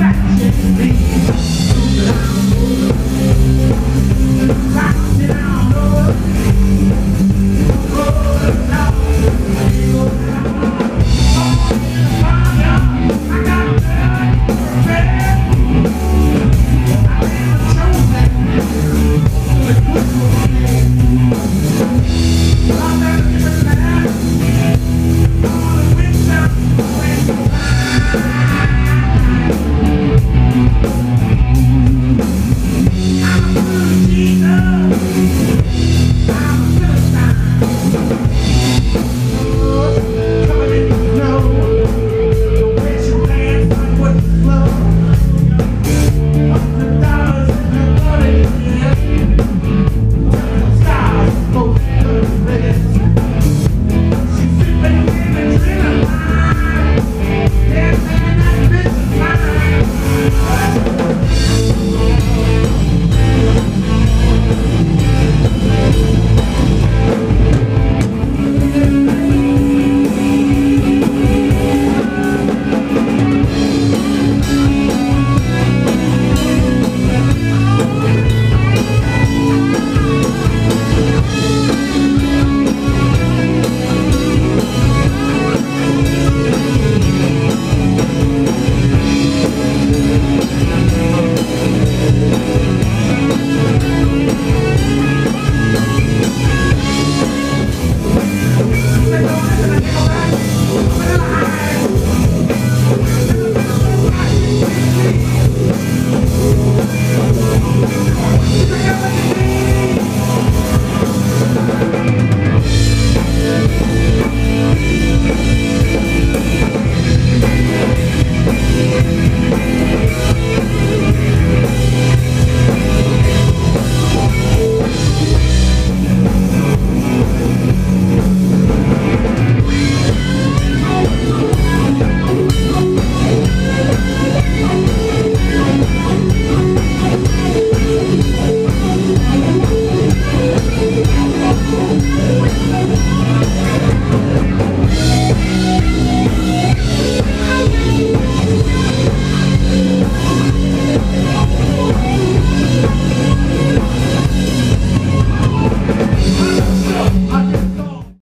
Back to me.